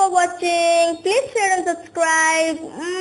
for watching. Please share and subscribe. Mm.